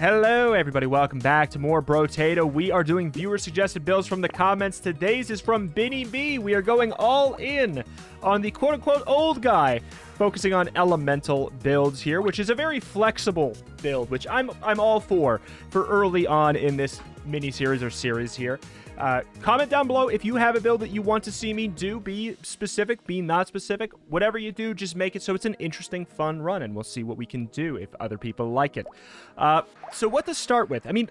Hello, everybody. Welcome back to more Brotato. We are doing viewer suggested builds from the comments. Today's is from Binny B. We are going all in on the quote unquote old guy, focusing on elemental builds here, which is a very flexible build, which I'm I'm all for for early on in this mini series or series here. Uh, comment down below if you have a build that you want to see me do. Be specific, be not specific. Whatever you do, just make it so it's an interesting, fun run, and we'll see what we can do if other people like it. Uh, so what to start with? I mean,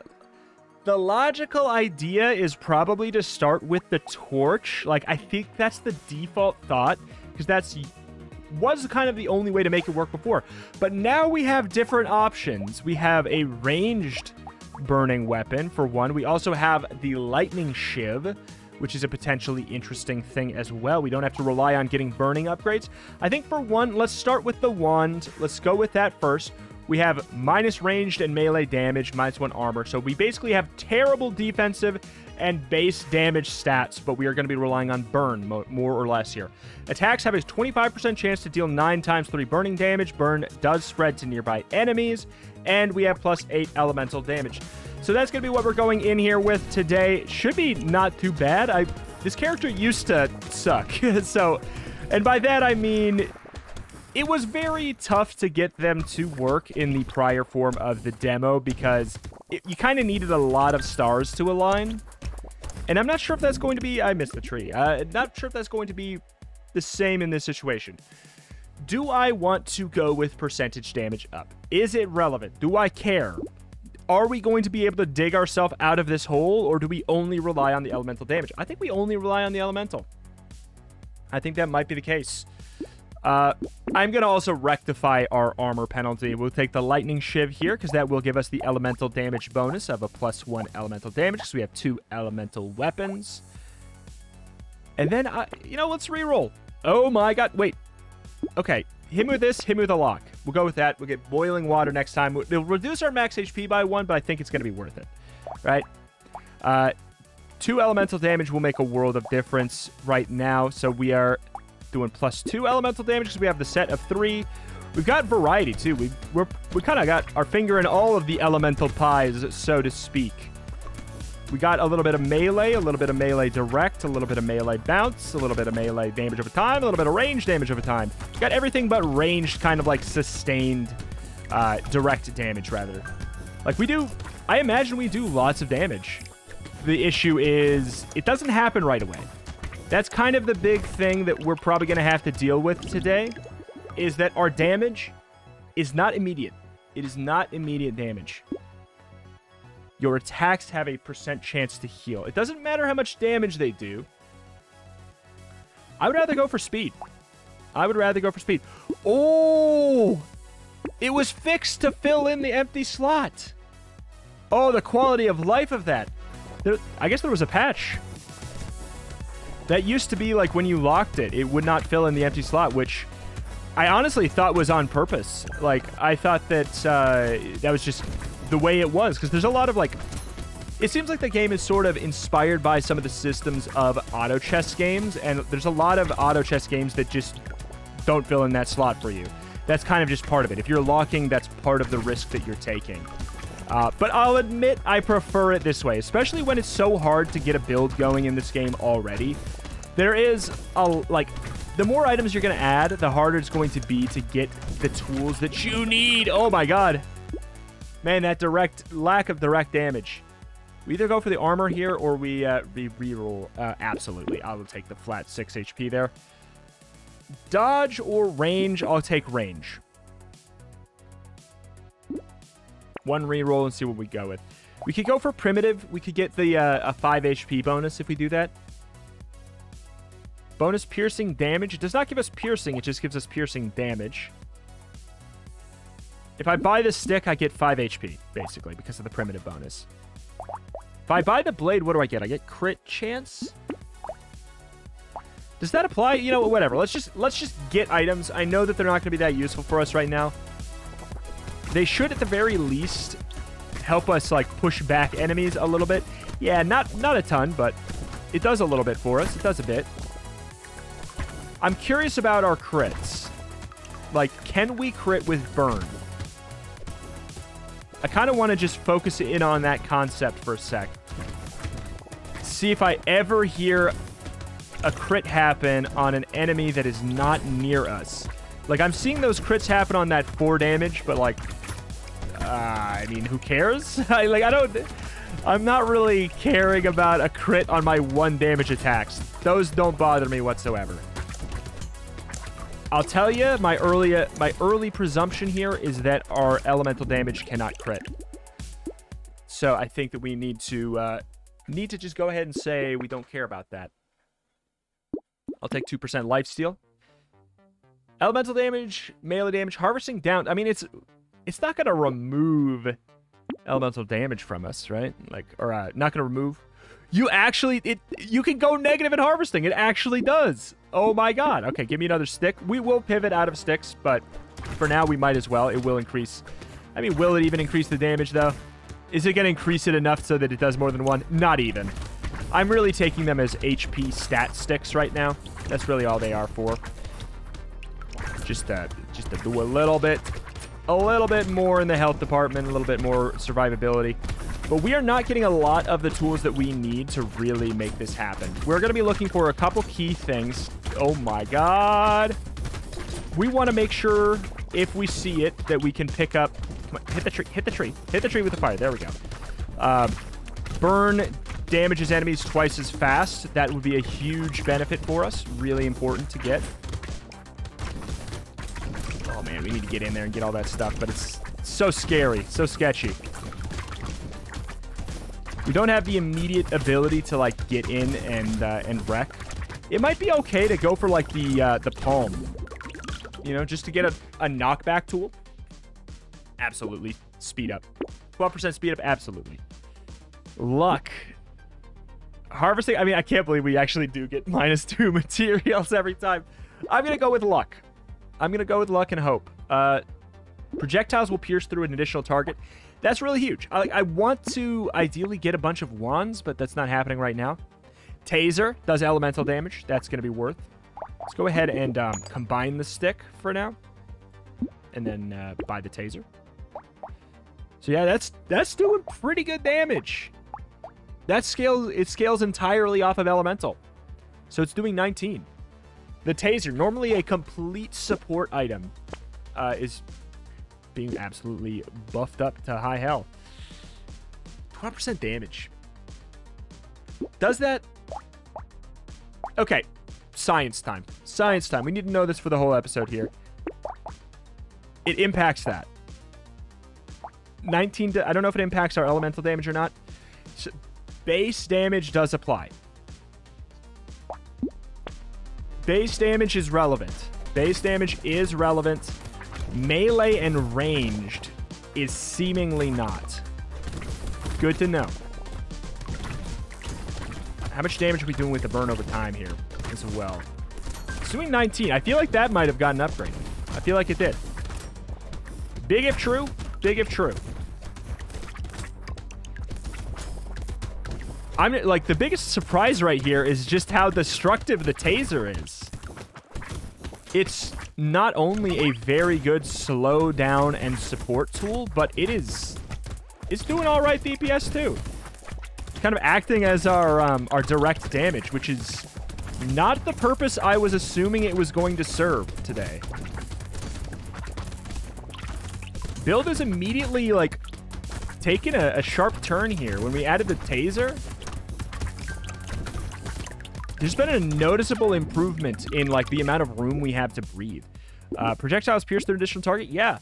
the logical idea is probably to start with the torch. Like, I think that's the default thought, because that's was kind of the only way to make it work before. But now we have different options. We have a ranged burning weapon, for one. We also have the Lightning Shiv, which is a potentially interesting thing as well. We don't have to rely on getting burning upgrades. I think for one, let's start with the wand. Let's go with that first. We have minus ranged and melee damage, minus one armor. So we basically have terrible defensive and base damage stats, but we are going to be relying on burn more or less here. Attacks have a 25% chance to deal 9 times 3 burning damage. Burn does spread to nearby enemies, and we have plus 8 elemental damage. So that's going to be what we're going in here with today. Should be not too bad. I This character used to suck. so, and by that I mean it was very tough to get them to work in the prior form of the demo because it, you kind of needed a lot of stars to align. And I'm not sure if that's going to be... I missed the tree. Uh, not sure if that's going to be the same in this situation. Do I want to go with percentage damage up? Is it relevant? Do I care? Are we going to be able to dig ourselves out of this hole, or do we only rely on the elemental damage? I think we only rely on the elemental. I think that might be the case. Uh, I'm going to also rectify our armor penalty. We'll take the Lightning Shiv here because that will give us the elemental damage bonus of a plus one elemental damage because we have two elemental weapons. And then, uh, you know, let's re-roll. Oh my god. Wait. Okay. Him with this, him with a lock. We'll go with that. We'll get boiling water next time. It'll reduce our max HP by one, but I think it's going to be worth it. Right? Uh, two elemental damage will make a world of difference right now. So we are doing plus two elemental damage because we have the set of three. We've got variety, too. We, we're, we kind of got our finger in all of the elemental pies, so to speak. We got a little bit of melee, a little bit of melee direct, a little bit of melee bounce, a little bit of melee damage over time, a little bit of range damage over time. We got everything but ranged, kind of like sustained uh, direct damage, rather. Like we do, I imagine we do lots of damage. The issue is it doesn't happen right away. That's kind of the big thing that we're probably going to have to deal with today is that our damage is not immediate. It is not immediate damage. Your attacks have a percent chance to heal. It doesn't matter how much damage they do. I would rather go for speed. I would rather go for speed. Oh! It was fixed to fill in the empty slot. Oh, the quality of life of that. There, I guess there was a patch. That used to be like when you locked it, it would not fill in the empty slot, which I honestly thought was on purpose. Like, I thought that uh, that was just the way it was. Because there's a lot of like... It seems like the game is sort of inspired by some of the systems of auto chess games. And there's a lot of auto chess games that just don't fill in that slot for you. That's kind of just part of it. If you're locking, that's part of the risk that you're taking. Uh, but I'll admit I prefer it this way, especially when it's so hard to get a build going in this game already. There is a, like, the more items you're going to add, the harder it's going to be to get the tools that you need. Oh my god. Man, that direct, lack of direct damage. We either go for the armor here or we, uh, we reroll. Uh, absolutely. I will take the flat 6 HP there. Dodge or range? I'll take range. One reroll and see what we go with. We could go for primitive. We could get the uh, a 5 HP bonus if we do that. Bonus piercing damage. It does not give us piercing. It just gives us piercing damage. If I buy this stick, I get 5 HP, basically, because of the primitive bonus. If I buy the blade, what do I get? I get crit chance? Does that apply? You know, whatever. Let's just let's just get items. I know that they're not going to be that useful for us right now. They should, at the very least, help us, like, push back enemies a little bit. Yeah, not, not a ton, but it does a little bit for us. It does a bit. I'm curious about our crits. Like, can we crit with burn? I kind of want to just focus in on that concept for a sec. See if I ever hear a crit happen on an enemy that is not near us. Like, I'm seeing those crits happen on that 4 damage, but, like, uh, I mean, who cares? I, like, I don't... I'm not really caring about a crit on my 1 damage attacks. Those don't bother me whatsoever. I'll tell you, my early my early presumption here is that our elemental damage cannot crit. So I think that we need to uh, need to just go ahead and say we don't care about that. I'll take 2% life steal. Elemental damage, melee damage, harvesting down. I mean, it's it's not going to remove elemental damage from us, right? Like, or uh, not going to remove. You actually, it you can go negative in harvesting. It actually does. Oh my god. Okay, give me another stick. We will pivot out of sticks, but for now we might as well. It will increase. I mean, will it even increase the damage, though? Is it going to increase it enough so that it does more than one? Not even. I'm really taking them as HP stat sticks right now. That's really all they are for. Just, uh, just to do a little bit, a little bit more in the health department, a little bit more survivability. But we are not getting a lot of the tools that we need to really make this happen. We're going to be looking for a couple key things. Oh my god. We want to make sure, if we see it, that we can pick up... On, hit the tree. Hit the tree. Hit the tree with the fire. There we go. Uh, burn damages enemies twice as fast. That would be a huge benefit for us. Really important to get. Oh, man. We need to get in there and get all that stuff. But it's so scary. So sketchy. We don't have the immediate ability to, like, get in and uh, and wreck. It might be okay to go for, like, the uh, the palm. You know, just to get a, a knockback tool. Absolutely. Speed up. 12% speed up, absolutely. Luck. Harvesting, I mean, I can't believe we actually do get minus two materials every time. I'm going to go with luck. I'm going to go with luck and hope. Uh, projectiles will pierce through an additional target. That's really huge. I, I want to ideally get a bunch of wands, but that's not happening right now. Taser does elemental damage. That's going to be worth. Let's go ahead and um, combine the stick for now. And then uh, buy the taser. So yeah, that's that's doing pretty good damage. That scales it scales entirely off of elemental. So it's doing 19. The taser, normally a complete support item, uh, is being absolutely buffed up to high hell. 12% damage. Does that... Okay. Science time. Science time. We need to know this for the whole episode here. It impacts that. 19... I don't know if it impacts our elemental damage or not. So base damage does apply. Base damage is relevant. Base damage is relevant. Melee and ranged is seemingly not. Good to know. How much damage are we doing with the burn over time here as well? It's doing 19. I feel like that might have gotten upgraded. I feel like it did. Big if true. Big if true. I'm like the biggest surprise right here is just how destructive the taser is. It's not only a very good slow down and support tool, but it is it's doing all right DPS too. Kind of acting as our um, our direct damage, which is not the purpose I was assuming it was going to serve today. Build is immediately like taking a, a sharp turn here. When we added the taser, there's been a noticeable improvement in like the amount of room we have to breathe. Uh, projectiles pierce their additional target? Yeah.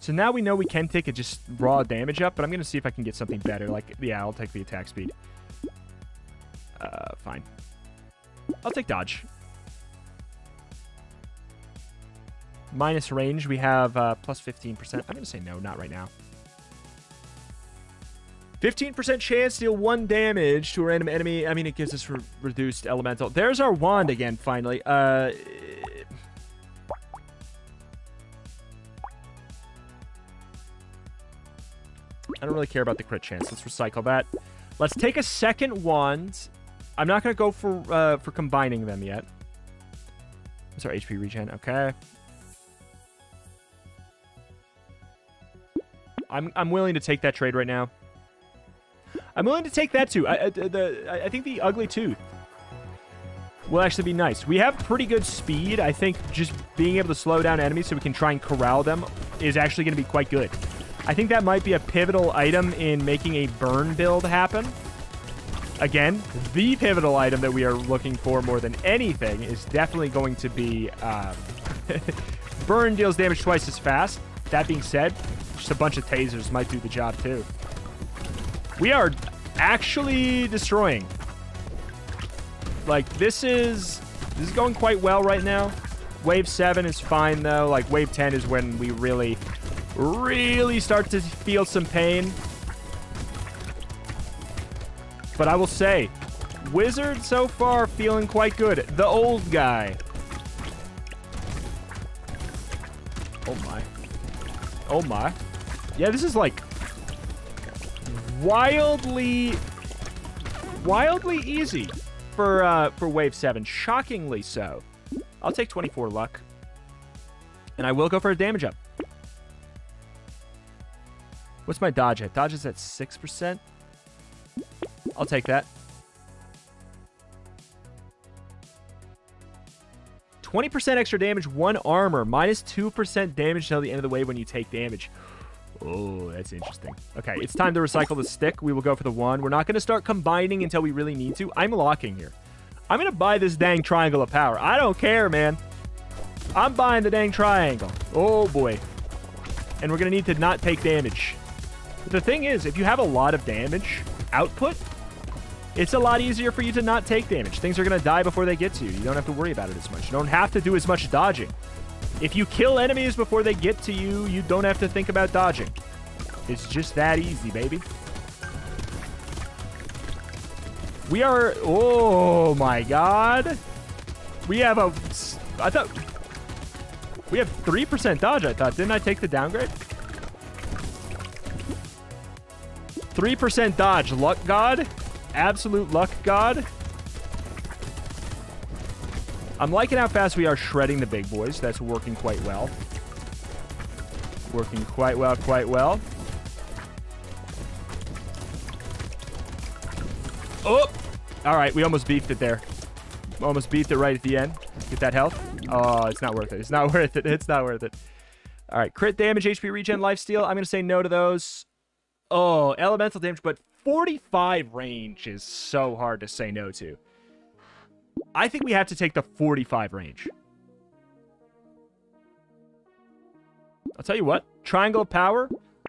So now we know we can take a just raw damage up, but I'm going to see if I can get something better. Like, yeah, I'll take the attack speed. Uh, fine. I'll take dodge. Minus range, we have uh, plus 15%. I'm going to say no, not right now. 15% chance to deal one damage to a random enemy. I mean, it gives us re reduced elemental. There's our wand again, finally. Uh, I don't really care about the crit chance. Let's recycle that. Let's take a second wand. I'm not going to go for uh, for combining them yet. That's our HP regen. Okay. I'm, I'm willing to take that trade right now. I'm willing to take that too. I, I, the, I think the ugly tooth will actually be nice. We have pretty good speed. I think just being able to slow down enemies so we can try and corral them is actually going to be quite good. I think that might be a pivotal item in making a burn build happen. Again, the pivotal item that we are looking for more than anything is definitely going to be um, burn deals damage twice as fast. That being said, just a bunch of tasers might do the job too. We are actually destroying. Like, this is... This is going quite well right now. Wave 7 is fine, though. Like, Wave 10 is when we really, really start to feel some pain. But I will say, Wizard so far feeling quite good. The old guy. Oh, my. Oh, my. Yeah, this is, like, wildly, wildly easy for uh, for Wave 7. Shockingly so. I'll take 24 luck. And I will go for a damage up. What's my dodge at? Dodge is at 6%. I'll take that. 20% extra damage, 1 armor, minus 2% damage until the end of the wave when you take damage. Oh, that's interesting. Okay, it's time to recycle the stick. We will go for the one. We're not going to start combining until we really need to. I'm locking here. I'm going to buy this dang triangle of power. I don't care, man. I'm buying the dang triangle. Oh, boy. And we're going to need to not take damage. But the thing is, if you have a lot of damage output, it's a lot easier for you to not take damage. Things are going to die before they get to you. You don't have to worry about it as much. You don't have to do as much dodging. If you kill enemies before they get to you, you don't have to think about dodging. It's just that easy, baby. We are... Oh, my God. We have a... I thought... We have 3% dodge, I thought. Didn't I take the downgrade? 3% dodge. Luck God? Absolute luck God? I'm liking how fast we are shredding the big boys. That's working quite well. Working quite well, quite well. Oh! All right, we almost beefed it there. Almost beefed it right at the end. Get that health. Oh, it's not worth it. It's not worth it. It's not worth it. All right, crit damage, HP regen, lifesteal. I'm going to say no to those. Oh, elemental damage, but 45 range is so hard to say no to. I think we have to take the 45 range. I'll tell you what. Triangle of Power.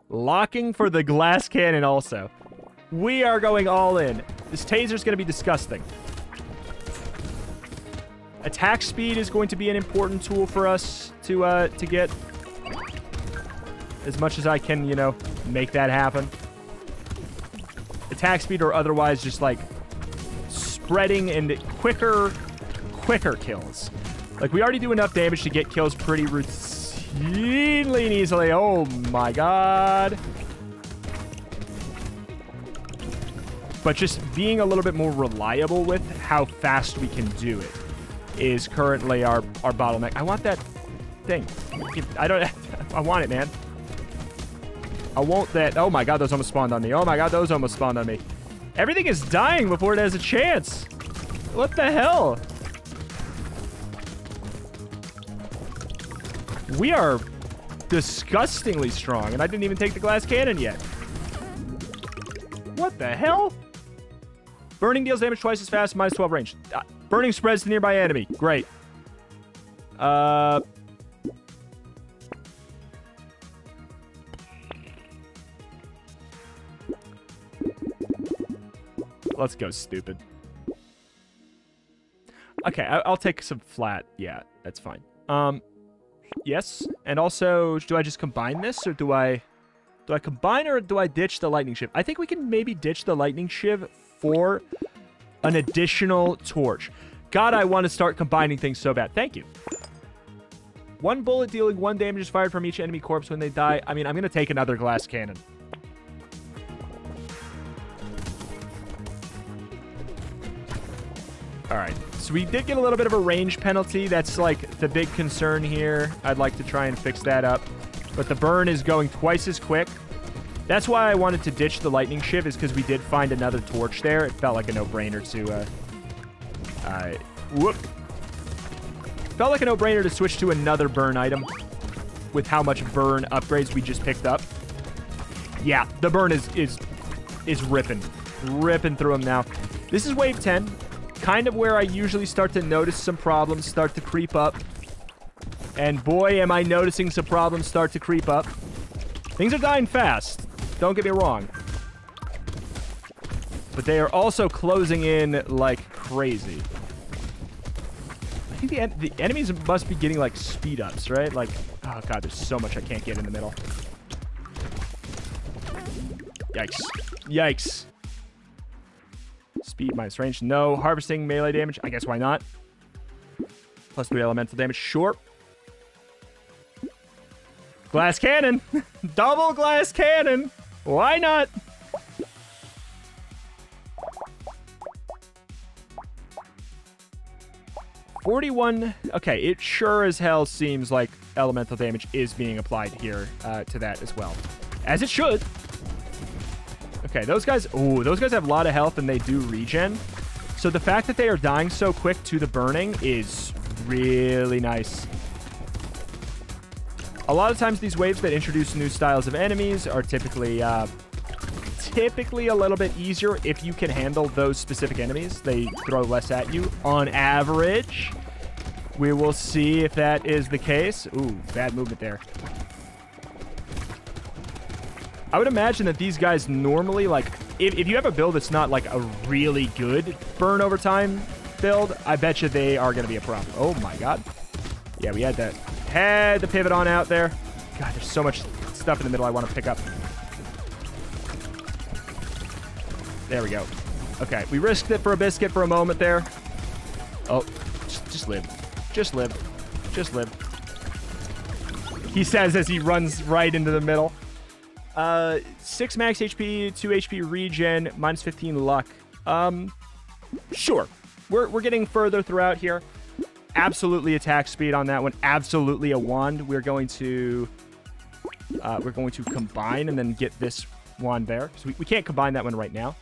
Locking for the glass cannon also. We are going all in. This taser's going to be disgusting. Attack speed is going to be an important tool for us to uh, to get. As much as I can, you know, make that happen. Attack speed or otherwise just like spreading and quicker, quicker kills. Like, we already do enough damage to get kills pretty routinely and easily. Oh, my God. But just being a little bit more reliable with how fast we can do it is currently our, our bottleneck. I want that thing. I don't... I want it, man. I want that. Oh, my God, those almost spawned on me. Oh, my God, those almost spawned on me. Everything is dying before it has a chance. What the hell? We are disgustingly strong, and I didn't even take the glass cannon yet. What the hell? Burning deals damage twice as fast, minus 12 range. Uh, burning spreads to nearby enemy. Great. Uh... Let's go stupid. Okay, I will take some flat. Yeah, that's fine. Um, yes. And also, do I just combine this, or do I... Do I combine, or do I ditch the lightning shiv? I think we can maybe ditch the lightning shiv for an additional torch. God, I want to start combining things so bad. Thank you. One bullet dealing one damage is fired from each enemy corpse when they die. I mean, I'm going to take another glass cannon. All right. So we did get a little bit of a range penalty. That's like the big concern here. I'd like to try and fix that up. But the burn is going twice as quick. That's why I wanted to ditch the lightning shiv is because we did find another torch there. It felt like a no-brainer to, uh, uh, whoop. Felt like a no-brainer to switch to another burn item with how much burn upgrades we just picked up. Yeah, the burn is, is, is ripping. Ripping through them now. This is wave 10. Kind of where I usually start to notice some problems start to creep up. And boy, am I noticing some problems start to creep up. Things are dying fast. Don't get me wrong. But they are also closing in like crazy. I think the, en the enemies must be getting like speed ups, right? Like, oh god, there's so much I can't get in the middle. Yikes. Yikes. Speed minus range. No. Harvesting melee damage. I guess why not? Plus three elemental damage. Sure. Glass cannon. Double glass cannon. Why not? Forty-one. Okay, it sure as hell seems like elemental damage is being applied here uh, to that as well, as it should. Okay, those guys. Oh, those guys have a lot of health and they do regen. So the fact that they are dying so quick to the burning is really nice. A lot of times these waves that introduce new styles of enemies are typically uh, typically a little bit easier if you can handle those specific enemies. They throw less at you on average. We will see if that is the case. Ooh, bad movement there. I would imagine that these guys normally, like, if, if you have a build that's not, like, a really good burn over time build, I bet you they are going to be a problem. Oh, my God. Yeah, we had that. Had the pivot on out there. God, there's so much stuff in the middle I want to pick up. There we go. Okay, we risked it for a biscuit for a moment there. Oh, just, just live. Just live. Just live. He says as he runs right into the middle. Uh, 6 max HP, 2 HP regen, minus 15 luck. Um, sure. We're, we're getting further throughout here. Absolutely attack speed on that one. Absolutely a wand. We're going to... Uh, we're going to combine and then get this wand there. So we, we can't combine that one right now.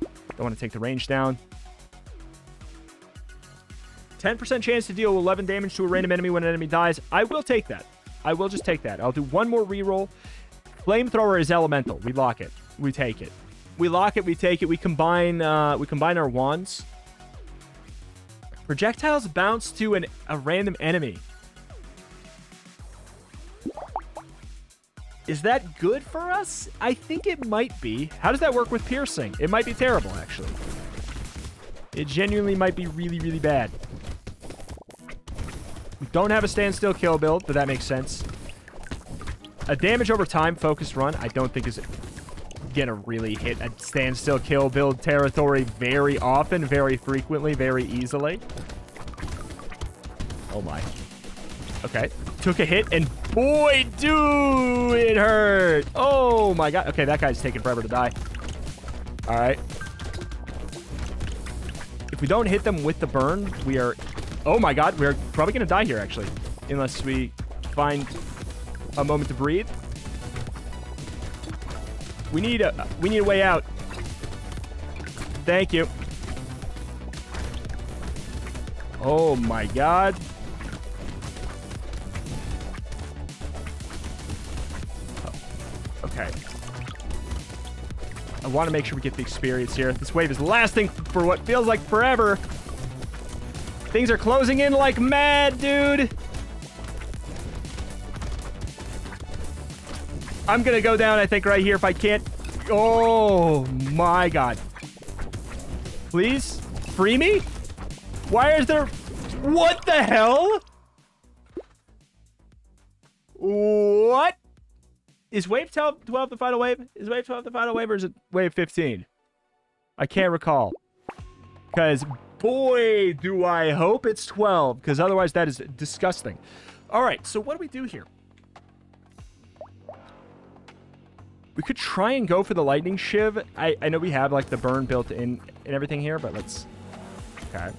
Don't want to take the range down. 10% chance to deal 11 damage to a random enemy when an enemy dies. I will take that. I will just take that. I'll do one more reroll. Flamethrower is elemental. We lock it. We take it. We lock it. We take it. We combine. Uh, we combine our wands. Projectiles bounce to an, a random enemy. Is that good for us? I think it might be. How does that work with piercing? It might be terrible, actually. It genuinely might be really, really bad. We don't have a standstill kill build, but that makes sense. A damage over time focused run, I don't think is gonna really hit a standstill kill build territory very often, very frequently, very easily. Oh my. Okay. Took a hit, and boy, do it hurt. Oh my god. Okay, that guy's taking forever to die. All right. If we don't hit them with the burn, we are... Oh my god, we're probably to die here, actually. Unless we find a moment to breathe. We need a we need a way out. Thank you. Oh my god. Okay. I want to make sure we get the experience here. This wave is lasting for what feels like forever. Things are closing in like mad, dude. I'm to go down, I think, right here if I can't. Oh, my God. Please? Free me? Why is there... What the hell? What? Is wave 12, 12 the final wave? Is wave 12 the final wave or is it wave 15? I can't recall. Because, boy, do I hope it's 12. Because otherwise that is disgusting. All right, so what do we do here? We could try and go for the lightning shiv. I, I know we have like the burn built in and everything here, but let's... Okay.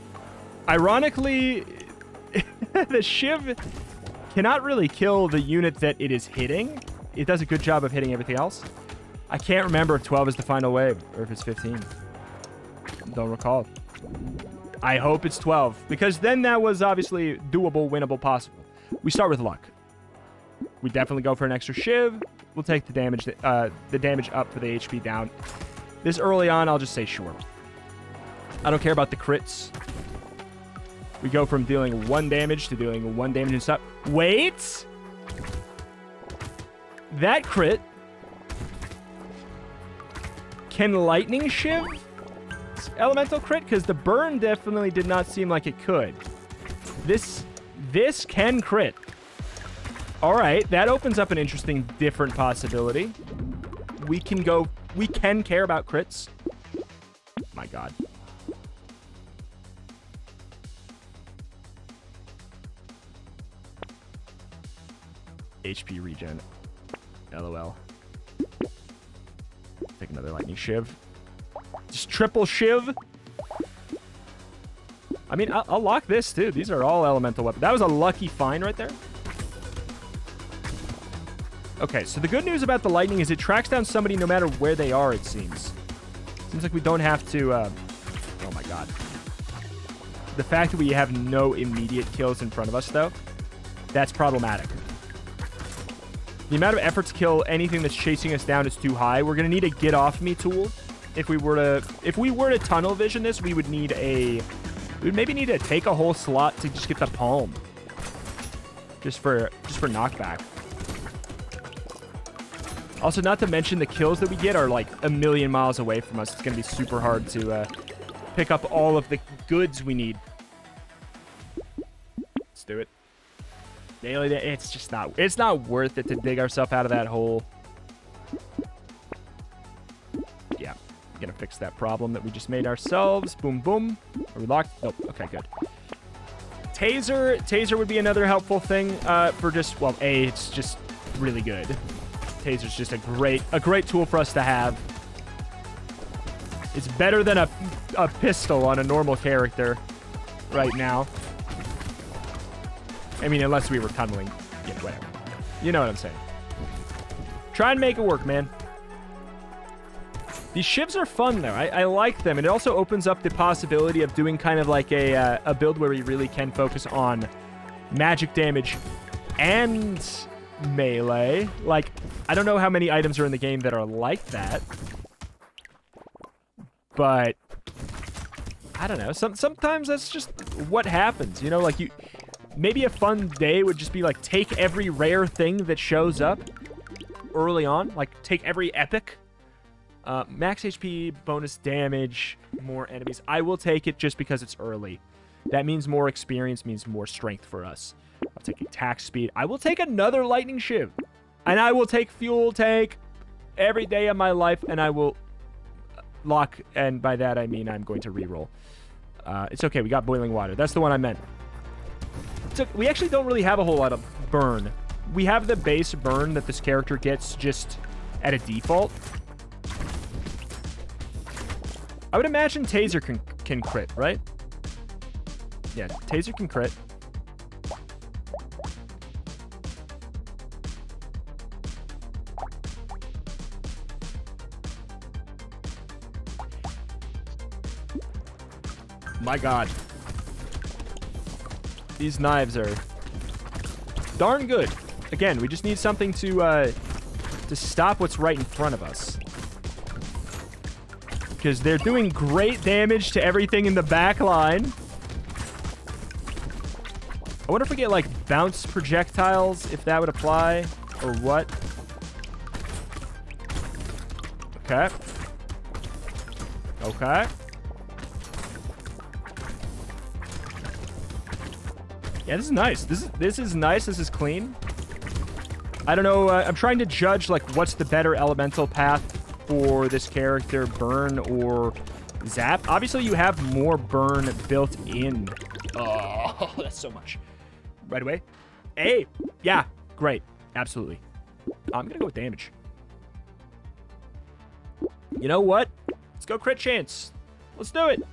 Ironically, the shiv cannot really kill the unit that it is hitting. It does a good job of hitting everything else. I can't remember if 12 is the final wave or if it's 15. Don't recall. I hope it's 12 because then that was obviously doable, winnable, possible. We start with luck. We definitely go for an extra shiv. We'll take the damage, uh, the damage up for the HP down. This early on, I'll just say sure. I don't care about the crits. We go from dealing one damage to dealing one damage and stop. Wait! That crit. Can lightning shiv elemental crit? Because the burn definitely did not seem like it could. This, this can crit. All right, that opens up an interesting, different possibility. We can go, we can care about crits. My God. HP regen. LOL. Take another lightning shiv. Just triple shiv. I mean, I'll, I'll, lock this too. These are all elemental weapons. That was a lucky find right there. Okay, so the good news about the lightning is it tracks down somebody no matter where they are, it seems. Seems like we don't have to... Uh, oh my god. The fact that we have no immediate kills in front of us, though, that's problematic. The amount of effort to kill anything that's chasing us down is too high. We're going to need a get off me tool. If we were to if we were to tunnel vision this, we would need a we would maybe need to take a whole slot to just get the palm. Just for just for knockback. Also, not to mention the kills that we get are like a million miles away from us. It's going to be super hard to uh, pick up all of the goods we need. Let's do it. Daily, it's just not, it's not worth it to dig ourselves out of that hole. Yeah, gonna fix that problem that we just made ourselves. Boom, boom. Are we locked? Oh, okay, good. Taser, taser would be another helpful thing uh, for just, well, A, it's just really good. Taser's just a great, a great tool for us to have. It's better than a, a pistol on a normal character right now. I mean, unless we were tunneling. Yeah, whatever. You know what I'm saying. Try and make it work, man. These shivs are fun, though. I, I, like them. And it also opens up the possibility of doing kind of like a, uh, a build where we really can focus on magic damage and melee. Like, I don't know how many items are in the game that are like that. But, I don't know. Some, sometimes that's just what happens. You know, like you maybe a fun day would just be like take every rare thing that shows up early on. Like take every epic. Uh, max HP, bonus damage, more enemies. I will take it just because it's early. That means more experience, means more strength for us. I'll take attack speed. I will take another lightning shiv. And I will take fuel tank every day of my life. And I will lock. And by that, I mean I'm going to reroll. Uh, it's okay. We got boiling water. That's the one I meant to, we actually don't really have a whole lot of burn. We have the base burn that this character gets just at a default. I would imagine Taser can, can crit, right? Yeah, Taser can crit. My god. These knives are darn good. Again, we just need something to uh, to stop what's right in front of us. Because they're doing great damage to everything in the back line. I wonder if we get, like, bounce projectiles, if that would apply, or what. Okay. Okay. Yeah, this is nice. This is this is nice. This is clean. I don't know. Uh, I'm trying to judge like what's the better elemental path for this character, burn or zap. Obviously, you have more burn built in. Oh, that's so much. Right away. Hey, yeah, great, absolutely. I'm gonna go with damage. You know what? Let's go crit chance. Let's do it.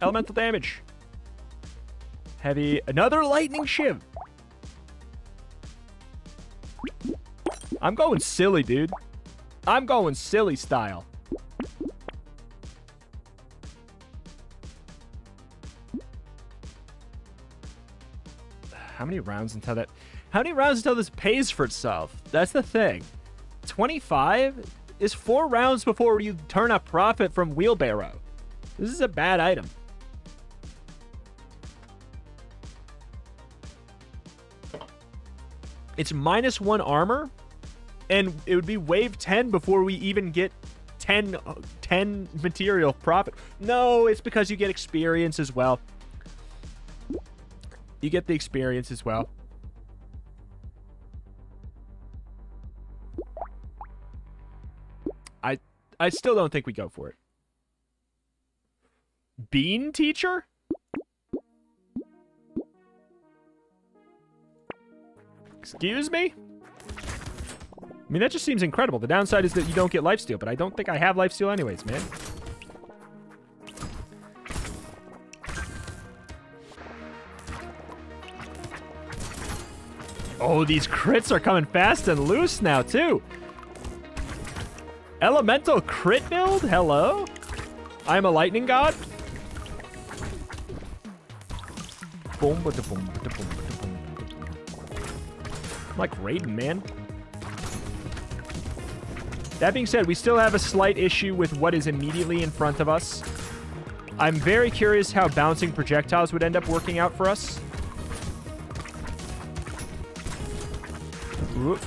Elemental damage. Heavy. Another lightning shiv. I'm going silly, dude. I'm going silly style. How many rounds until that... How many rounds until this pays for itself? That's the thing. 25 is four rounds before you turn a profit from wheelbarrow. This is a bad item. It's minus one armor, and it would be wave 10 before we even get 10, uh, 10 material profit. No, it's because you get experience as well. You get the experience as well. I I still don't think we go for it. Bean teacher? Excuse me? I mean, that just seems incredible. The downside is that you don't get lifesteal, but I don't think I have lifesteal anyways, man. Oh, these crits are coming fast and loose now, too. Elemental crit build? Hello? I am a lightning god? Boom, boom, boom, boom, boom. Like Raiden, man. That being said, we still have a slight issue with what is immediately in front of us. I'm very curious how bouncing projectiles would end up working out for us. Ooh.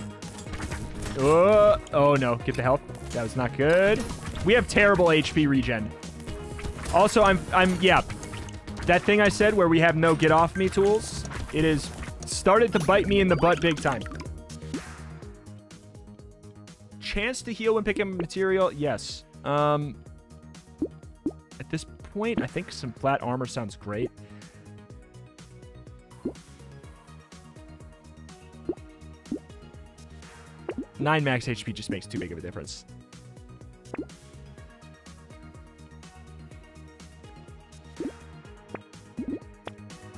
Uh, oh, oh no, get the health. That was not good. We have terrible HP regen. Also, I'm, I'm, yeah. That thing I said where we have no get off me tools, it is started to bite me in the butt big time. Chance to heal when picking material? Yes. Um, at this point, I think some flat armor sounds great. Nine max HP just makes too big of a difference.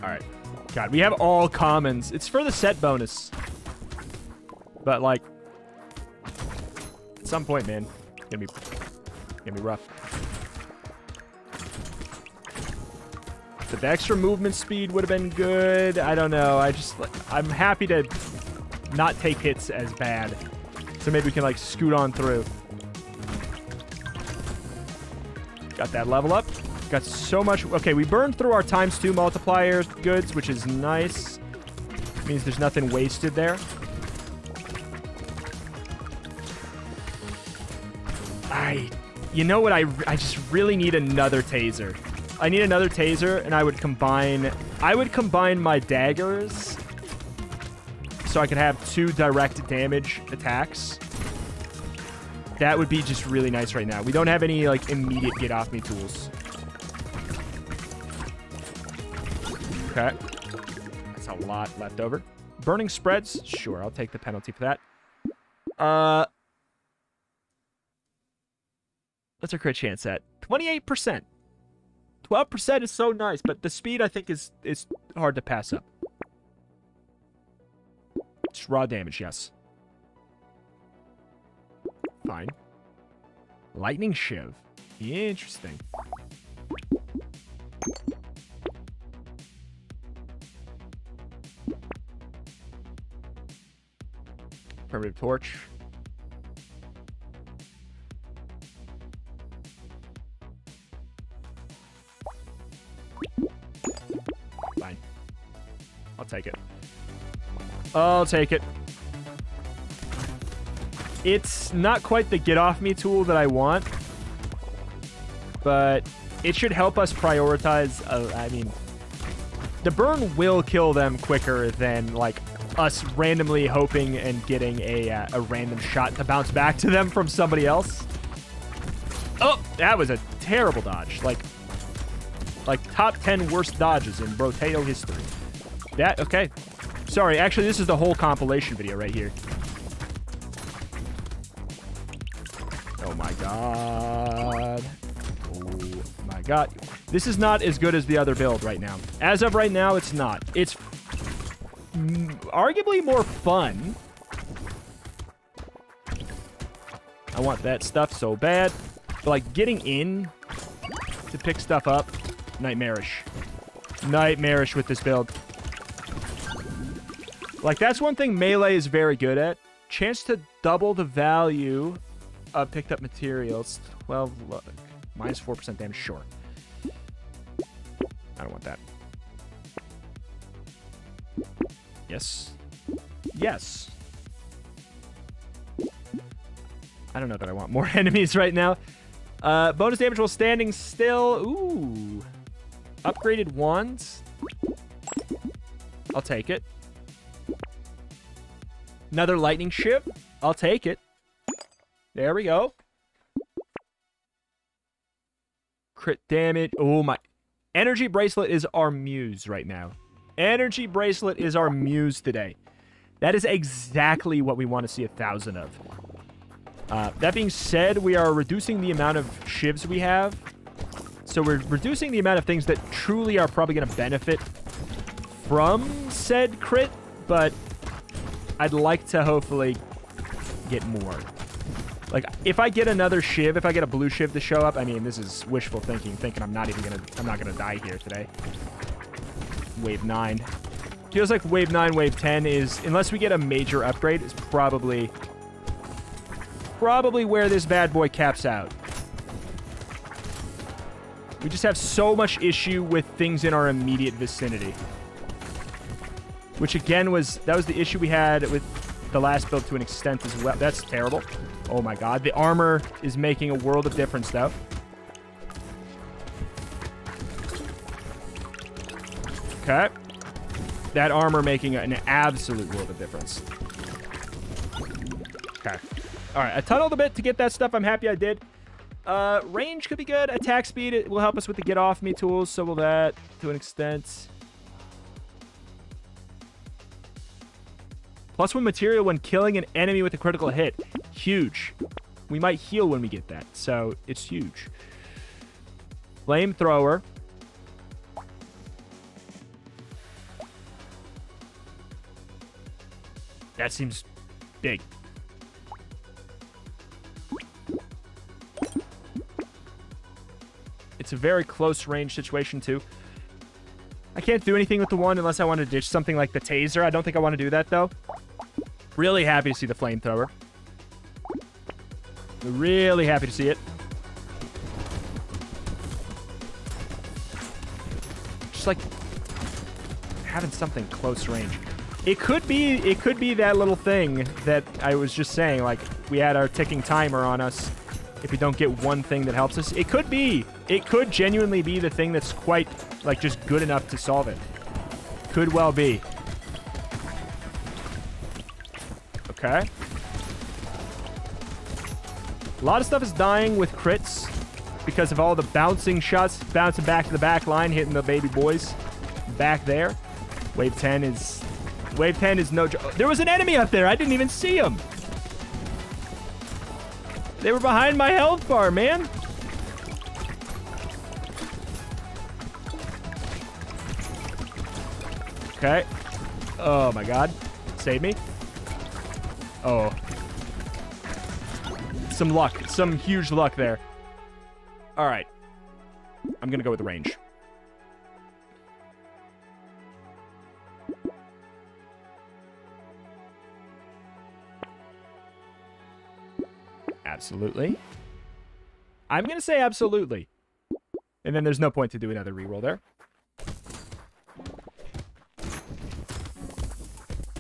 All right. God, we have all commons. It's for the set bonus. But, like, at some point, man, gonna be, gonna be rough. The extra movement speed would have been good. I don't know. I just, I'm happy to not take hits as bad. So maybe we can, like, scoot on through. Got that level up. Got so much... Okay, we burned through our times two multiplier goods, which is nice. Means there's nothing wasted there. I... You know what? I, I just really need another taser. I need another taser, and I would combine... I would combine my daggers so I could have two direct damage attacks. That would be just really nice right now. We don't have any, like, immediate get-off-me tools. Okay. That's a lot left over. Burning spreads? Sure, I'll take the penalty for that. Uh... What's our crit chance at? 28%. 12% is so nice, but the speed, I think, is, is hard to pass up. It's raw damage, yes. Fine. Lightning Shiv. Interesting. Primitive Torch. Fine. I'll take it. I'll take it. It's not quite the get off me tool that I want, but it should help us prioritize. Uh, I mean, the burn will kill them quicker than like us randomly hoping and getting a uh, a random shot to bounce back to them from somebody else. Oh, that was a terrible dodge. Like, like top 10 worst dodges in Brotato history. That, okay. Sorry, actually, this is the whole compilation video right here. Oh my god. Oh my god. This is not as good as the other build right now. As of right now, it's not. It's arguably more fun. I want that stuff so bad. But, like, getting in to pick stuff up, nightmarish. Nightmarish with this build. Like, that's one thing Melee is very good at. Chance to double the value of picked up materials. 12 look. Minus 4% damage, sure. I don't want that. Yes. Yes. I don't know that I want more enemies right now. Uh, bonus damage while standing still. Ooh. Upgraded wands. I'll take it. Another lightning shiv. I'll take it. There we go. Crit damage. Oh my. Energy bracelet is our muse right now. Energy bracelet is our muse today. That is exactly what we want to see a thousand of. Uh, that being said, we are reducing the amount of shivs we have. So we're reducing the amount of things that truly are probably going to benefit from said crit, but I'd like to hopefully get more. Like, if I get another Shiv, if I get a blue Shiv to show up, I mean, this is wishful thinking, thinking I'm not even gonna, I'm not gonna die here today. Wave 9. Feels like Wave 9, Wave 10 is, unless we get a major upgrade, is probably, probably where this bad boy caps out. We just have so much issue with things in our immediate vicinity. Which again was, that was the issue we had with the last build to an extent as well. That's terrible. Oh my god. The armor is making a world of difference, though. Okay. That armor making an absolute world of difference. Okay. All right. I tunneled a bit to get that stuff. I'm happy I did. Uh, range could be good. Attack speed it will help us with the get off me tools. So will that to an extent. Plus one material when killing an enemy with a critical hit. Huge. We might heal when we get that, so it's huge. Flamethrower. That seems big. It's a very close range situation, too. I can't do anything with the one unless I want to ditch something like the taser. I don't think I want to do that, though. Really happy to see the flamethrower. Really happy to see it. Just like having something close range. It could be it could be that little thing that I was just saying, like we had our ticking timer on us. If we don't get one thing that helps us, it could be. It could genuinely be the thing that's quite like just good enough to solve it. Could well be. Okay. A lot of stuff is dying with crits because of all the bouncing shots, bouncing back to the back line, hitting the baby boys back there. Wave 10 is... Wave 10 is no... joke. There was an enemy up there. I didn't even see him. They were behind my health bar, man. Okay. Oh, my God. Save me. Oh. Some luck. Some huge luck there. All right. I'm going to go with the range. Absolutely. I'm going to say absolutely. And then there's no point to do another reroll there.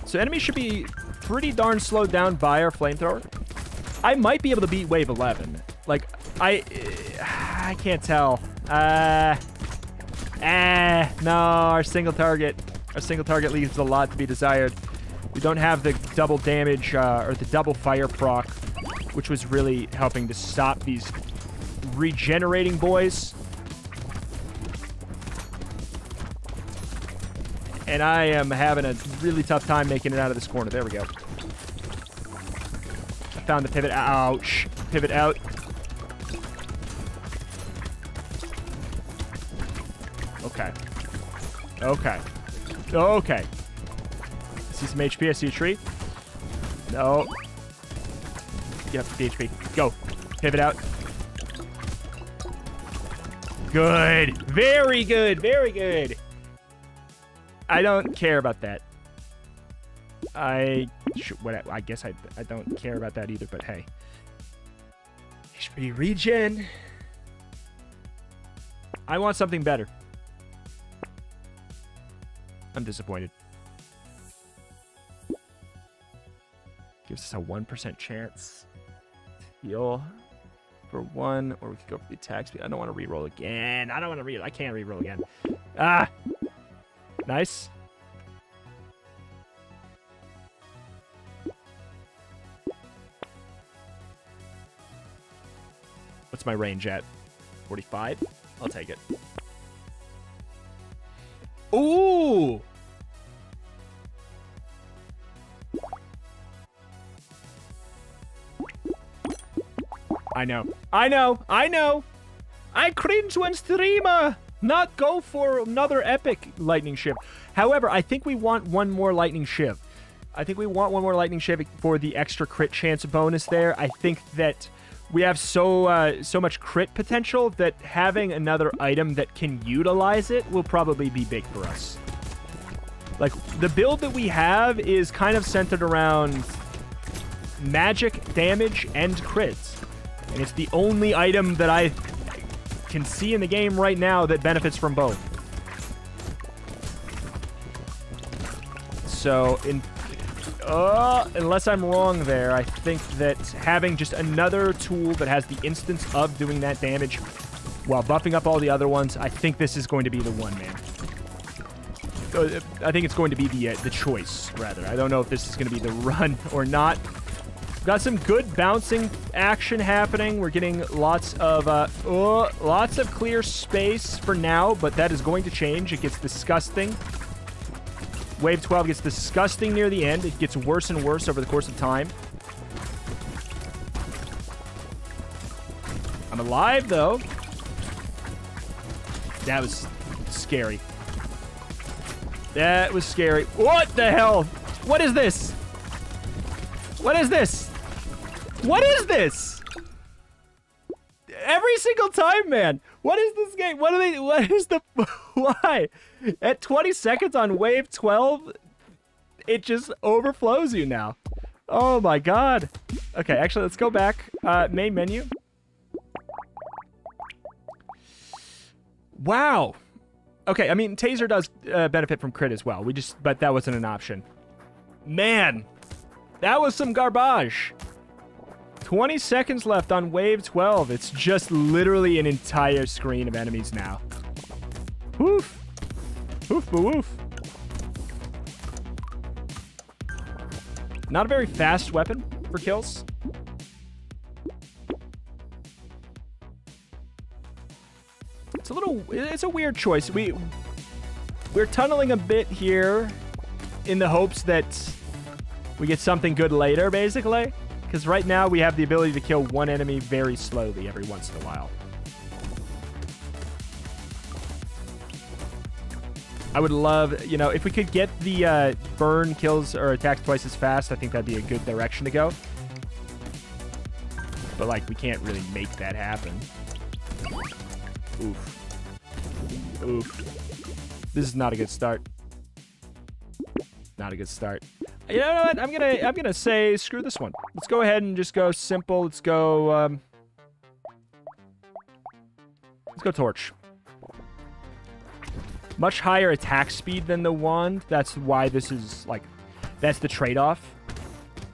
So enemies should be pretty darn slowed down by our flamethrower. I might be able to beat wave 11. Like, I... I can't tell. Uh... Eh, no, our single target. Our single target leaves a lot to be desired. We don't have the double damage, uh, or the double fire proc, which was really helping to stop these regenerating boys. And I am having a really tough time making it out of this corner. There we go. I found the pivot. Ouch. Pivot out. Okay. Okay. Okay. I see some HP. I see a tree. No. Up to the HP. Go. Pivot out. Good. Very good. Very good. I don't care about that. I what I guess I I don't care about that either, but hey. HP regen. I want something better. I'm disappointed. Gives us a 1% chance. Heal for one, or we could go for the attack speed. I don't want to re-roll again. I don't want to re I can't re-roll again. Ah! Nice. What's my range at? 45? I'll take it. Ooh! I know. I know. I know. I cringe when streamer not go for another epic lightning shiv. However, I think we want one more lightning shiv. I think we want one more lightning shiv for the extra crit chance bonus there. I think that we have so uh, so much crit potential that having another item that can utilize it will probably be big for us. Like, the build that we have is kind of centered around magic, damage, and crits. And it's the only item that I can see in the game right now that benefits from both. So, in uh, unless I'm wrong there, I think that having just another tool that has the instance of doing that damage while buffing up all the other ones, I think this is going to be the one, man. Uh, I think it's going to be the uh, the choice, rather. I don't know if this is going to be the run or not. Got some good bouncing action happening. We're getting lots of uh, oh, lots of clear space for now, but that is going to change. It gets disgusting. Wave 12 gets disgusting near the end. It gets worse and worse over the course of time. I'm alive, though. That was scary. That was scary. What the hell? What is this? What is this? What is this? Every single time, man. What is this game? What are they? What is the? Why? At 20 seconds on wave 12, it just overflows you now. Oh my god. Okay, actually, let's go back. Uh, main menu. Wow. Okay, I mean, Taser does uh, benefit from crit as well. We just, but that wasn't an option. Man, that was some garbage. 20 seconds left on wave 12. It's just literally an entire screen of enemies now. Woof. Woof, woof. Not a very fast weapon for kills. It's a little, it's a weird choice. We, we're tunneling a bit here in the hopes that we get something good later, basically. Because right now we have the ability to kill one enemy very slowly every once in a while. I would love, you know, if we could get the uh, burn kills or attacks twice as fast, I think that'd be a good direction to go. But, like, we can't really make that happen. Oof. Oof. This is not a good start. Not a good start. You know what? I'm gonna I'm gonna say screw this one. Let's go ahead and just go simple. Let's go um, Let's go torch. Much higher attack speed than the wand. That's why this is like that's the trade-off.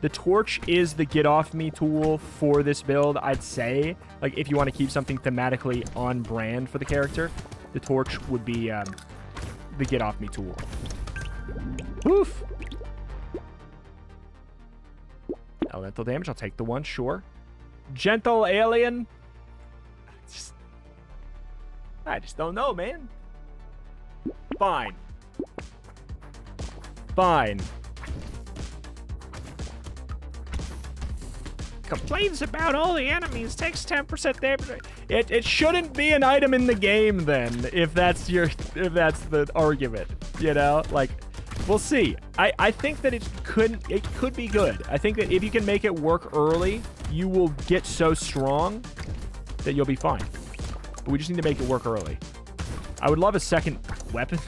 The torch is the get off me tool for this build, I'd say. Like if you want to keep something thematically on brand for the character, the torch would be um, the get off me tool. Oof. Elemental damage, I'll take the one, sure. Gentle alien. Just, I just don't know, man. Fine. Fine. Complains about all the enemies, takes 10% damage. It, it shouldn't be an item in the game then, if that's your if that's the argument. You know? Like We'll see. I, I think that it could it could be good. I think that if you can make it work early, you will get so strong that you'll be fine. But we just need to make it work early. I would love a second weapon.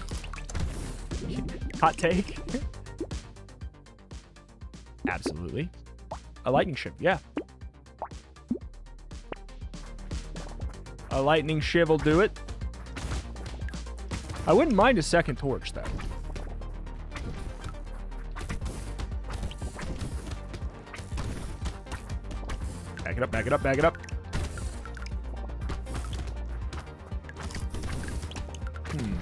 Hot take. Absolutely. A lightning shiv, yeah. A lightning shiv will do it. I wouldn't mind a second torch, though. It up, back it up, back it up. Hmm.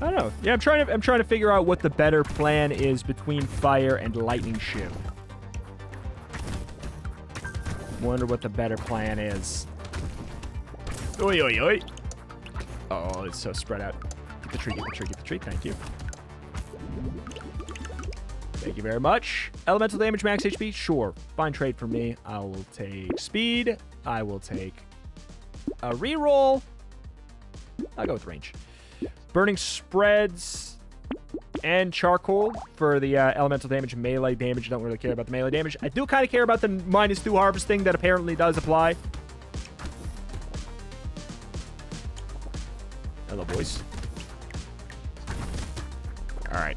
I don't know. Yeah, I'm trying to I'm trying to figure out what the better plan is between fire and lightning shiv. Wonder what the better plan is. Oi, oi, oi. Oh, it's so spread out. Get the tree, get the tree, get the tree. Thank you. Thank you very much. Elemental damage, max HP? Sure. Fine trade for me. I will take speed. I will take a reroll. I'll go with range. Burning spreads and charcoal for the uh, elemental damage melee damage. Don't really care about the melee damage. I do kind of care about the minus two harvesting that apparently does apply. Hello, boys. All right.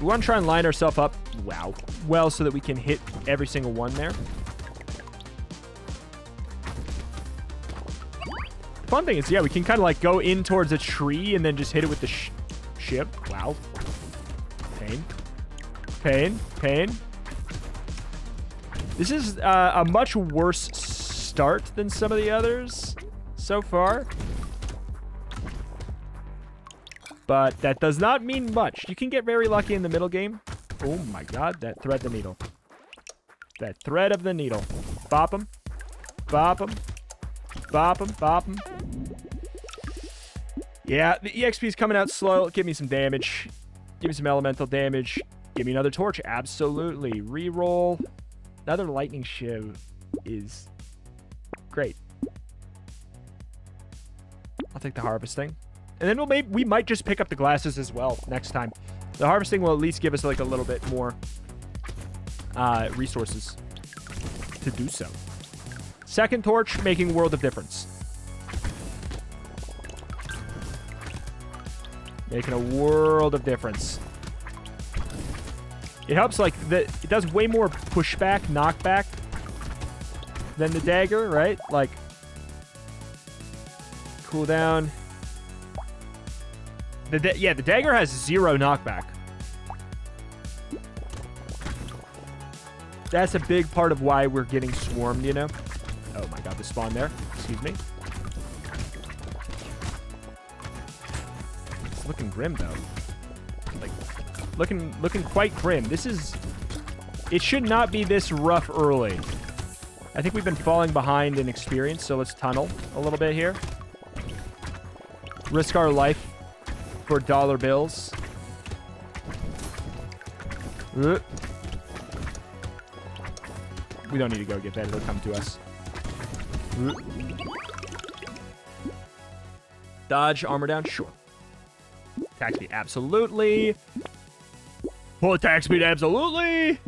We want to try and line ourselves up, wow, well, so that we can hit every single one there. The fun thing is, yeah, we can kind of like go in towards a tree and then just hit it with the sh shiv. Wow. Pain. Pain. Pain. This is uh, a much worse start than some of the others so far. But that does not mean much. You can get very lucky in the middle game. Oh my god, that thread the needle. That thread of the needle. Bop him. Bop him. Bop him. Bop him. Yeah, the EXP is coming out slow. Give me some damage. Give me some elemental damage. Give me another torch. Absolutely. Reroll. Another lightning shiv is great. I'll take the harvesting. And then we'll maybe we might just pick up the glasses as well next time. The harvesting will at least give us like a little bit more uh, resources to do so. Second torch making world of difference. Making a world of difference. It helps like the it does way more pushback, knockback than the dagger, right? Like cooldown. The yeah, the dagger has zero knockback. That's a big part of why we're getting swarmed, you know? Oh my god, the spawn there. Excuse me. It's looking grim, though. Like, looking, looking quite grim. This is... It should not be this rough early. I think we've been falling behind in experience, so let's tunnel a little bit here. Risk our life for dollar bills. Uh. We don't need to go get that. It'll come to us. Uh. Dodge, armor down, sure. Attack speed, absolutely. Full attack speed, absolutely.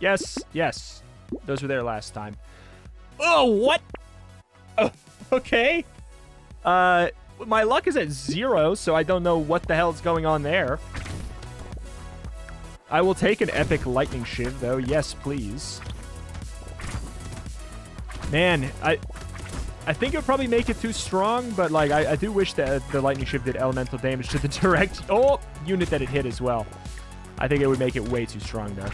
Yes, yes. Those were there last time. Oh, what? Oh, okay. Uh, my luck is at zero, so I don't know what the hell's going on there. I will take an epic lightning shiv, though. Yes, please. Man, I I think it would probably make it too strong, but like I, I do wish that the lightning shiv did elemental damage to the direct oh unit that it hit as well. I think it would make it way too strong though.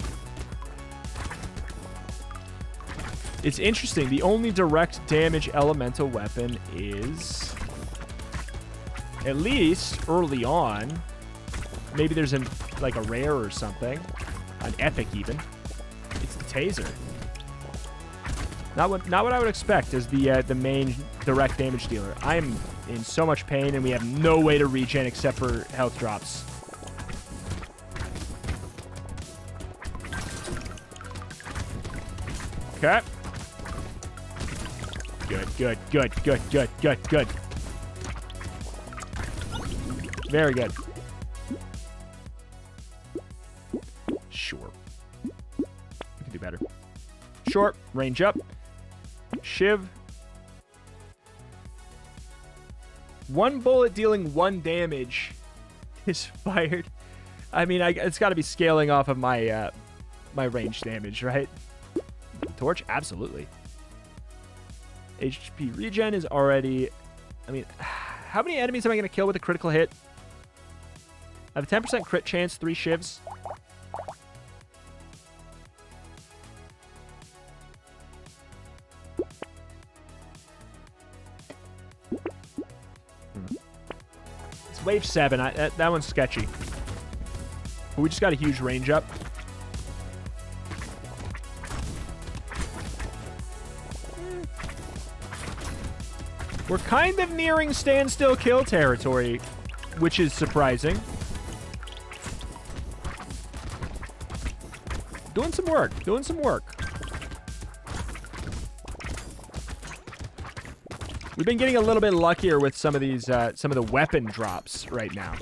It's interesting. The only direct damage elemental weapon is at least early on. Maybe there's an like a rare or something. An epic even. It's the taser. Not what not what I would expect as the uh, the main direct damage dealer. I am in so much pain and we have no way to regen except for health drops. Okay. Good, good, good, good, good, good, good. Very good. Sure. We can do better. Short, range up. Shiv. One bullet dealing one damage is fired. I mean, I, it's got to be scaling off of my uh, my range damage, right? Torch, absolutely. HP regen is already. I mean, how many enemies am I going to kill with a critical hit? I have a 10% crit chance, three shivs. It's wave seven. I, that, that one's sketchy. But we just got a huge range up. We're kind of nearing standstill kill territory, which is surprising. Some work. Doing some work. We've been getting a little bit luckier with some of these, uh, some of the weapon drops right now.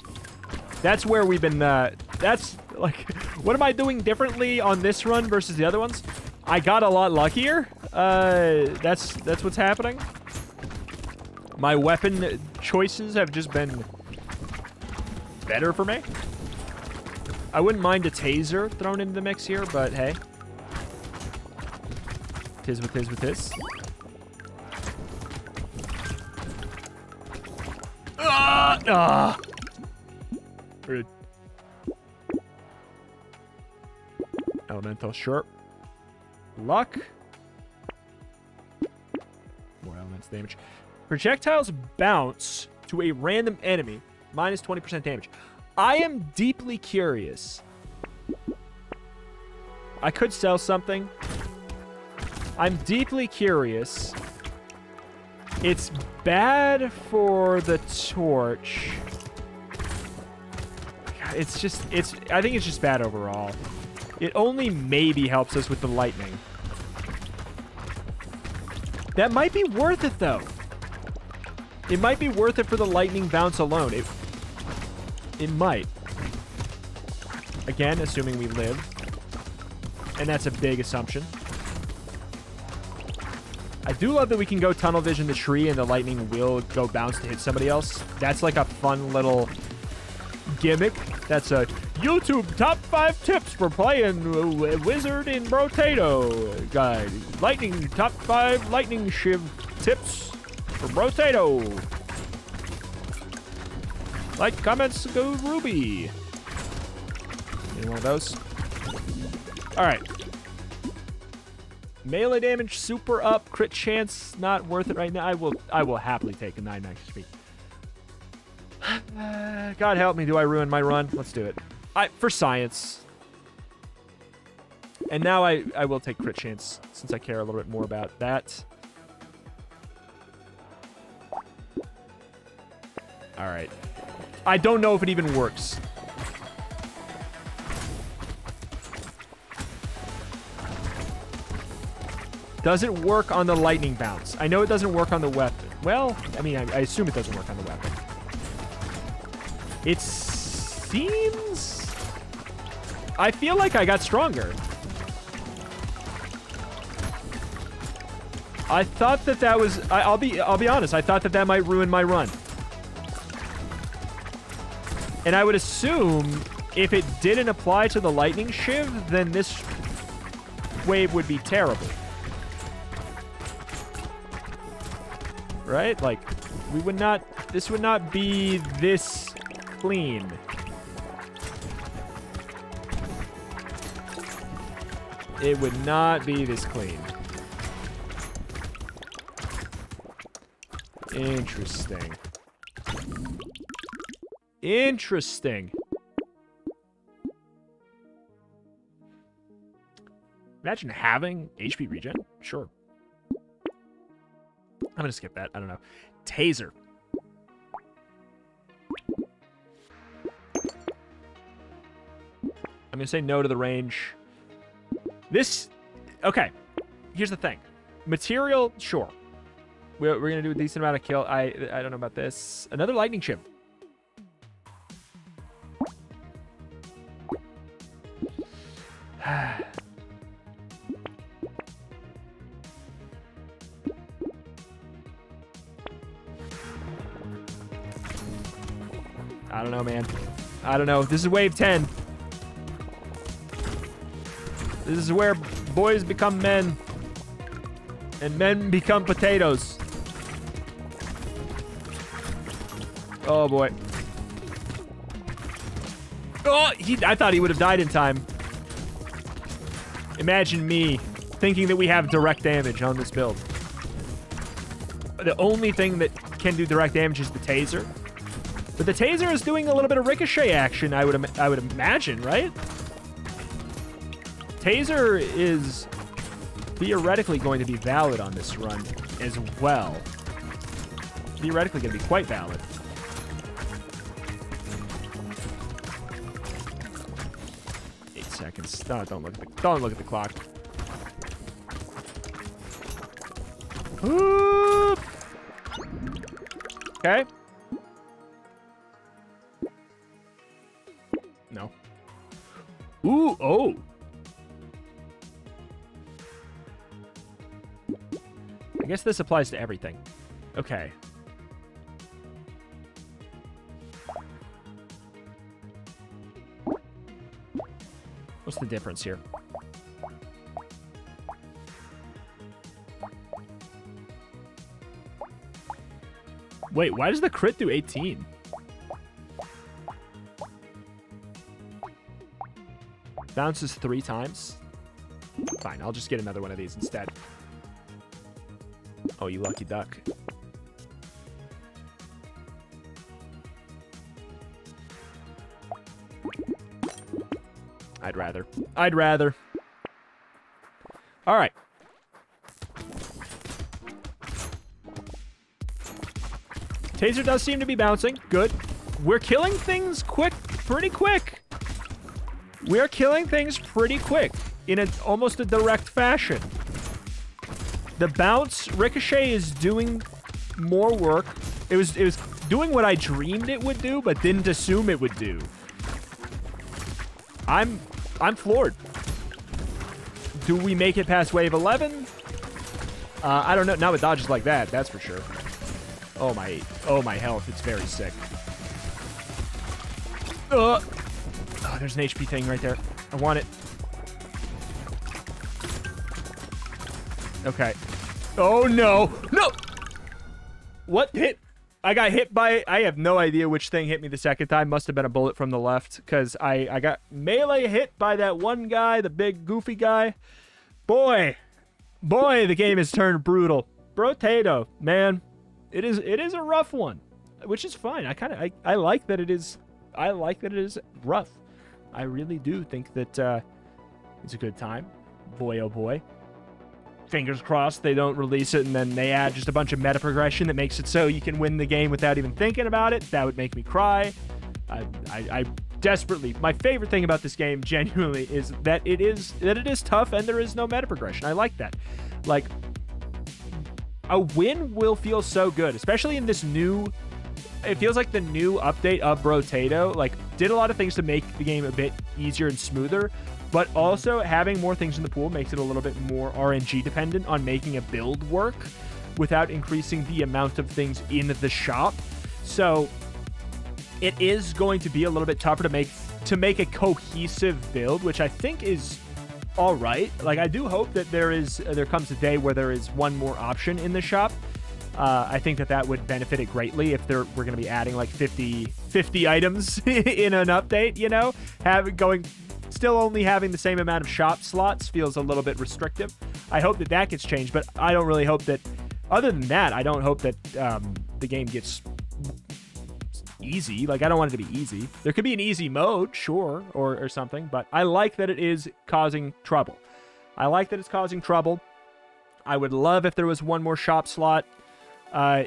That's where we've been, uh, that's, like, what am I doing differently on this run versus the other ones? I got a lot luckier. Uh, that's, that's what's happening. My weapon choices have just been better for me. I wouldn't mind a taser thrown into the mix here, but hey. Tis with tis with this. Ah! Ah! Rude. Elemental sharp. Luck. More elements damage. Projectiles bounce to a random enemy, minus 20% damage. I am deeply curious. I could sell something. I'm deeply curious. It's bad for the torch. It's just, it's, I think it's just bad overall. It only maybe helps us with the lightning. That might be worth it, though. It might be worth it for the lightning bounce alone. It, it might. Again, assuming we live. And that's a big assumption. I do love that we can go tunnel vision the tree and the lightning will go bounce to hit somebody else. That's like a fun little gimmick. That's a YouTube top five tips for playing Wizard in Brotato guide. Lightning top five lightning shiv tips for Brotato. Like, comments, go Ruby. Any one of those? All right. Melee damage super up, crit chance not worth it right now. I will I will happily take a 9 max speed. God help me, do I ruin my run? Let's do it. I for science. And now I I will take crit chance since I care a little bit more about that. All right. I don't know if it even works. Does it work on the lightning bounce? I know it doesn't work on the weapon. Well, I mean, I, I assume it doesn't work on the weapon. It seems... I feel like I got stronger. I thought that that was... I, I'll be I'll be honest. I thought that that might ruin my run. And I would assume if it didn't apply to the lightning shiv, then this wave would be terrible. Right? Like, we would not... This would not be this clean. It would not be this clean. Interesting. Interesting. Imagine having HP regen. Sure. I'm going to skip that. I don't know. Taser. I'm going to say no to the range. This... Okay. Here's the thing. Material, sure. We're, we're going to do a decent amount of kill. I, I don't know about this. Another lightning shiv. I don't know, man. I don't know. This is wave 10. This is where boys become men. And men become potatoes. Oh, boy. Oh, he, I thought he would have died in time. Imagine me thinking that we have direct damage on this build. The only thing that can do direct damage is the taser. But the taser is doing a little bit of ricochet action, I would I would imagine, right? Taser is theoretically going to be valid on this run as well. Theoretically going to be quite valid. Don't look at the don't look at the clock. Okay. No. Ooh, oh. I guess this applies to everything. Okay. What's the difference here? Wait, why does the crit do 18? Bounces three times? Fine, I'll just get another one of these instead. Oh, you lucky duck. I'd rather. I'd rather. All right. Taser does seem to be bouncing. Good. We're killing things quick, pretty quick. We're killing things pretty quick in a, almost a direct fashion. The bounce ricochet is doing more work. It was it was doing what I dreamed it would do, but didn't assume it would do. I'm I'm floored. Do we make it past wave 11? Uh, I don't know. Not with dodges like that, that's for sure. Oh my, oh my health. It's very sick. Uh, oh, there's an HP thing right there. I want it. Okay. Oh no, no! What hit? I got hit by, I have no idea which thing hit me the second time. Must have been a bullet from the left because I, I got melee hit by that one guy, the big goofy guy. Boy, boy, the game has turned brutal. Brotato, man, it is it is a rough one, which is fine. I kind of I, I like that it is I like that it is rough. I really do think that uh, it's a good time. Boy, oh boy. Fingers crossed they don't release it and then they add just a bunch of meta progression that makes it so you can win the game without even thinking about it. That would make me cry. I, I, I desperately my favorite thing about this game genuinely is that it is that it is tough and there is no meta progression. I like that. Like a win will feel so good, especially in this new. It feels like the new update of Brotato like did a lot of things to make the game a bit easier and smoother, but also having more things in the pool makes it a little bit more RNG dependent on making a build work without increasing the amount of things in the shop. So it is going to be a little bit tougher to make to make a cohesive build, which I think is all right. Like I do hope that there is there comes a day where there is one more option in the shop. Uh, I think that that would benefit it greatly if there we're going to be adding like 50 50 items in an update. You know, having going still only having the same amount of shop slots feels a little bit restrictive. I hope that that gets changed, but I don't really hope that. Other than that, I don't hope that um, the game gets easy. Like, I don't want it to be easy. There could be an easy mode, sure, or, or something, but I like that it is causing trouble. I like that it's causing trouble. I would love if there was one more shop slot uh,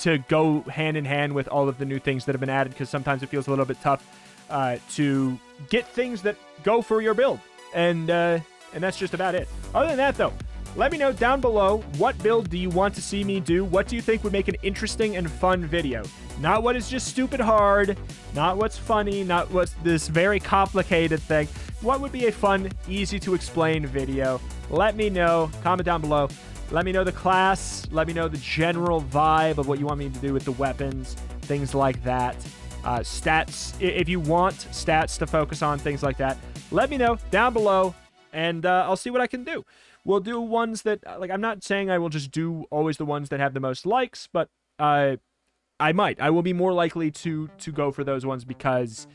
to go hand in hand with all of the new things that have been added, because sometimes it feels a little bit tough uh, to get things that go for your build. And, uh, and that's just about it. Other than that, though, let me know down below what build do you want to see me do? What do you think would make an interesting and fun video? Not what is just stupid hard, not what's funny, not what's this very complicated thing. What would be a fun, easy to explain video? Let me know. Comment down below. Let me know the class. Let me know the general vibe of what you want me to do with the weapons, things like that. Uh, stats. If you want stats to focus on, things like that, let me know down below, and uh, I'll see what I can do. We'll do ones that, like, I'm not saying I will just do always the ones that have the most likes, but uh, I might. I will be more likely to to go for those ones because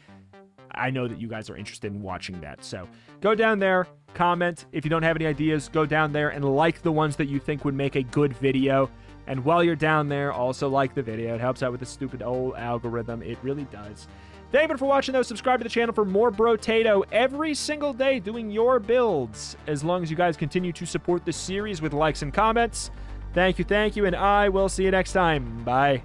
I know that you guys are interested in watching that. So go down there, comment. If you don't have any ideas, go down there and like the ones that you think would make a good video. And while you're down there, also like the video. It helps out with the stupid old algorithm. It really does. Thank you for watching, though. Subscribe to the channel for more Brotato every single day doing your builds. As long as you guys continue to support the series with likes and comments. Thank you, thank you, and I will see you next time. Bye.